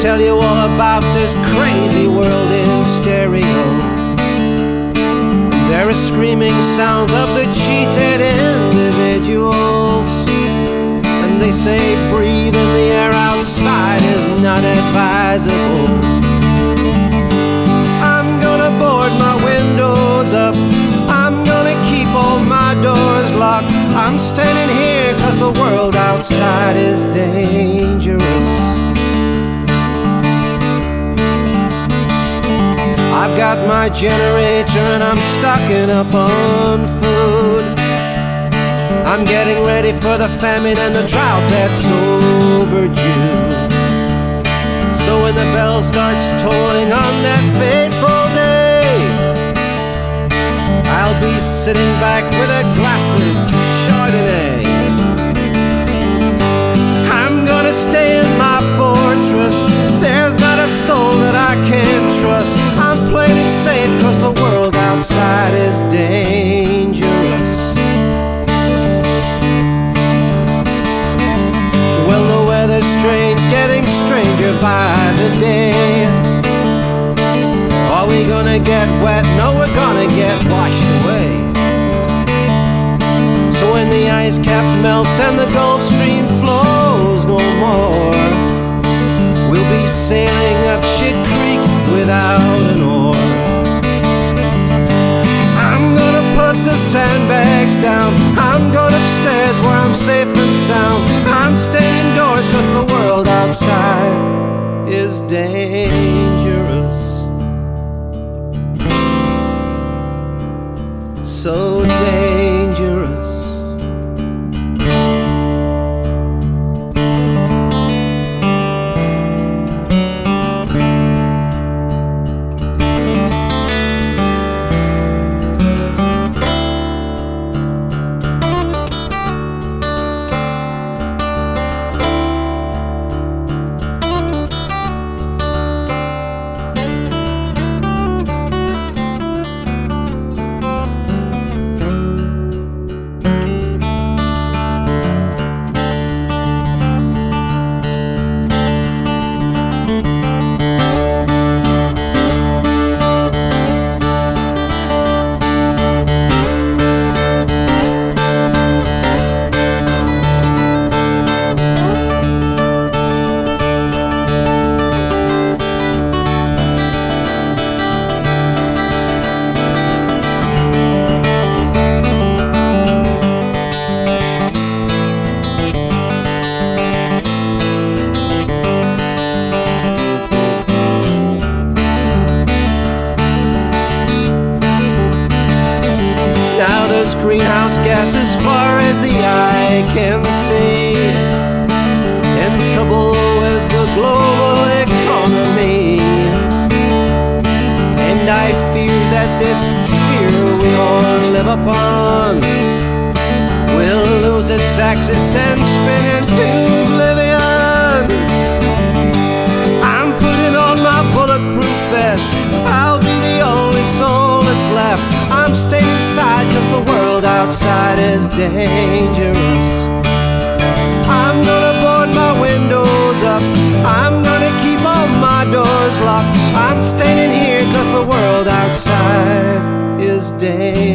tell you all about this crazy world in stereo. There are screaming sounds of the cheated individuals. And they say breathing the air outside is not advisable. I'm gonna board my windows up. I'm gonna keep all my doors locked. I'm standing here cause the world outside is dangerous. I've got my generator and I'm stocking up on food. I'm getting ready for the famine and the drought that's overdue. So when the bell starts tolling on that fateful day, I'll be sitting back with a glass of outside is dangerous. Well, the weather's strange, getting stranger by the day. Are we gonna get wet? No, we're gonna get washed away. So when the ice cap melts and the Gulf Stream flows no more, we'll be sailing up Shit Creek without an oar. Greenhouse gas as far as the eye can see. In trouble with the global economy. And I fear that this sphere we all live upon will lose its axis and spin into inside cause the world outside is dangerous. I'm gonna board my windows up. I'm gonna keep all my doors locked. I'm standing here cause the world outside is dangerous.